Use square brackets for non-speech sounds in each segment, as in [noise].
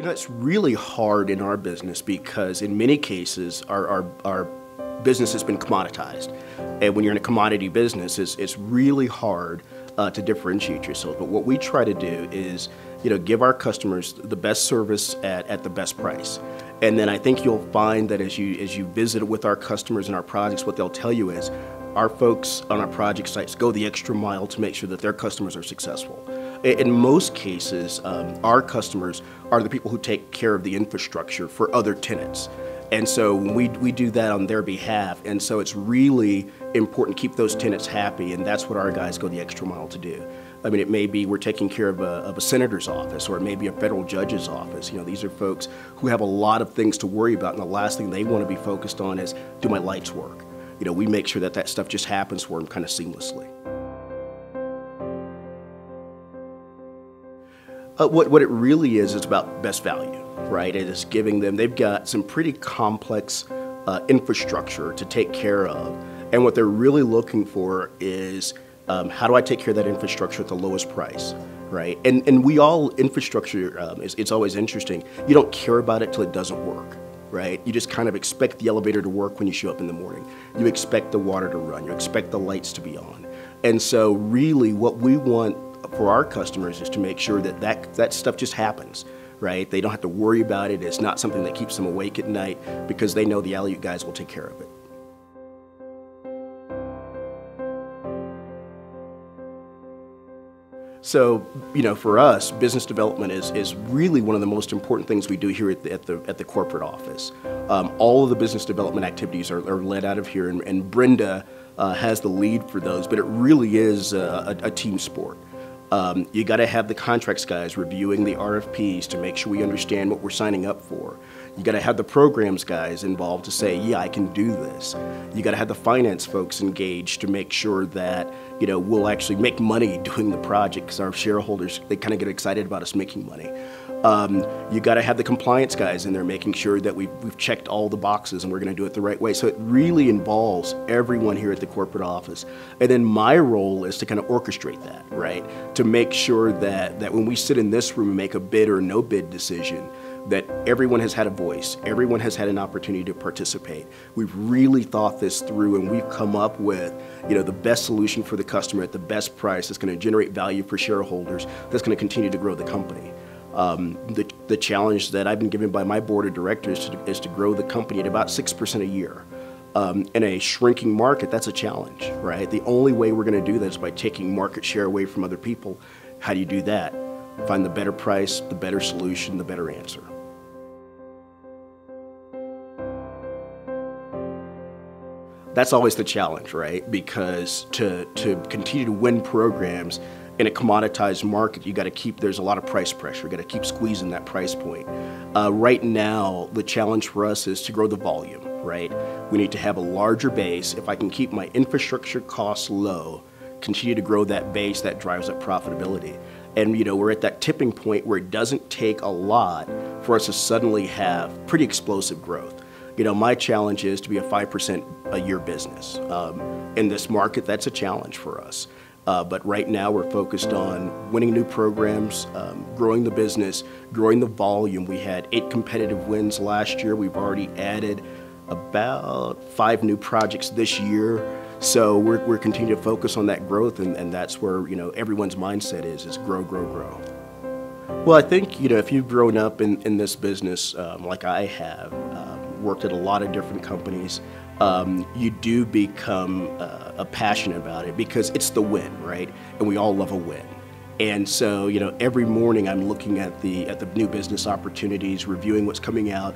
You know, it's really hard in our business because in many cases our, our, our business has been commoditized. And when you're in a commodity business, it's, it's really hard uh, to differentiate yourself. But what we try to do is, you know, give our customers the best service at, at the best price. And then I think you'll find that as you as you visit with our customers and our projects, what they'll tell you is our folks on our project sites go the extra mile to make sure that their customers are successful. In most cases, um, our customers are the people who take care of the infrastructure for other tenants. And so we, we do that on their behalf. And so it's really important to keep those tenants happy, and that's what our guys go the extra mile to do. I mean, it may be we're taking care of a, of a senator's office or it may be a federal judge's office. You know, these are folks who have a lot of things to worry about, and the last thing they want to be focused on is do my lights work? You know, we make sure that that stuff just happens for them kind of seamlessly. Uh, what, what it really is, is about best value, right? It is giving them, they've got some pretty complex uh, infrastructure to take care of. And what they're really looking for is um, how do I take care of that infrastructure at the lowest price, right? And, and we all, infrastructure, um, is, it's always interesting. You don't care about it till it doesn't work, right? You just kind of expect the elevator to work when you show up in the morning. You expect the water to run. You expect the lights to be on. And so really what we want for our customers is to make sure that that, that stuff just happens, right? They don't have to worry about it. It's not something that keeps them awake at night because they know the Aleut guys will take care of it. So, you know, for us, business development is, is really one of the most important things we do here at the, at the, at the corporate office. Um, all of the business development activities are, are led out of here, and, and Brenda uh, has the lead for those, but it really is a, a, a team sport. Um, you got to have the contracts guys reviewing the RFPs to make sure we understand what we're signing up for. You got to have the programs guys involved to say, yeah, I can do this. You got to have the finance folks engaged to make sure that you know we'll actually make money [laughs] doing the project because our shareholders they kind of get excited about us making money. Um, you got to have the compliance guys in there making sure that we've, we've checked all the boxes and we're going to do it the right way. So it really involves everyone here at the corporate office. And then my role is to kind of orchestrate that, right? To make sure that, that when we sit in this room and make a bid or no bid decision, that everyone has had a voice, everyone has had an opportunity to participate. We've really thought this through and we've come up with, you know, the best solution for the customer at the best price that's going to generate value for shareholders, that's going to continue to grow the company. Um, the, the challenge that I've been given by my board of directors to, is to grow the company at about 6% a year. Um, in a shrinking market, that's a challenge, right? The only way we're going to do that is by taking market share away from other people. How do you do that? Find the better price, the better solution, the better answer. That's always the challenge, right? Because to, to continue to win programs, in a commoditized market, you got to keep, there's a lot of price pressure. You got to keep squeezing that price point. Uh, right now, the challenge for us is to grow the volume, right? We need to have a larger base. If I can keep my infrastructure costs low, continue to grow that base, that drives up profitability. And you know, we're at that tipping point where it doesn't take a lot for us to suddenly have pretty explosive growth. You know, my challenge is to be a 5% a year business. Um, in this market, that's a challenge for us. Uh, but right now we're focused on winning new programs, um, growing the business, growing the volume. We had eight competitive wins last year. We've already added about five new projects this year. So we're, we're continuing to focus on that growth and, and that's where, you know, everyone's mindset is, is grow, grow, grow. Well, I think, you know, if you've grown up in, in this business um, like I have, um, worked at a lot of different companies, um, you do become uh, passionate about it because it's the win, right? And we all love a win. And so, you know, every morning I'm looking at the at the new business opportunities, reviewing what's coming out,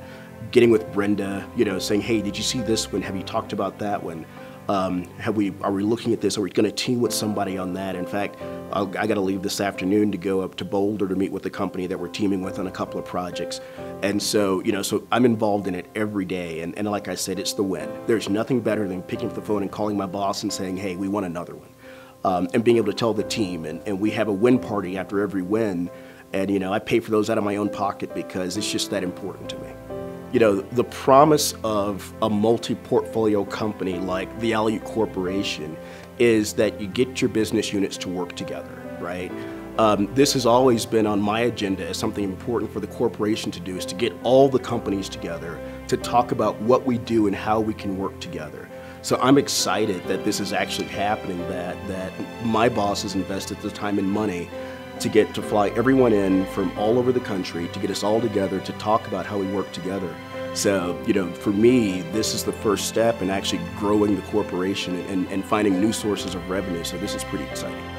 getting with Brenda, you know, saying, "Hey, did you see this one? Have you talked about that one?" Um, have we are we looking at this? Are we going to team with somebody on that? In fact, I'll, i got to leave this afternoon to go up to Boulder to meet with the company that we're teaming with on a couple of projects. And so, you know, so I'm involved in it every day. And, and like I said, it's the win. There's nothing better than picking up the phone and calling my boss and saying, "Hey, we want another one," um, and being able to tell the team. And, and we have a win party after every win. And you know, I pay for those out of my own pocket because it's just that important to me you know, the promise of a multi-portfolio company like the Aleut Corporation is that you get your business units to work together, right? Um, this has always been on my agenda as something important for the corporation to do is to get all the companies together to talk about what we do and how we can work together. So I'm excited that this is actually happening, that, that my boss has invested the time and money to get to fly everyone in from all over the country to get us all together to talk about how we work together. So, you know, for me, this is the first step in actually growing the corporation and, and finding new sources of revenue. So this is pretty exciting.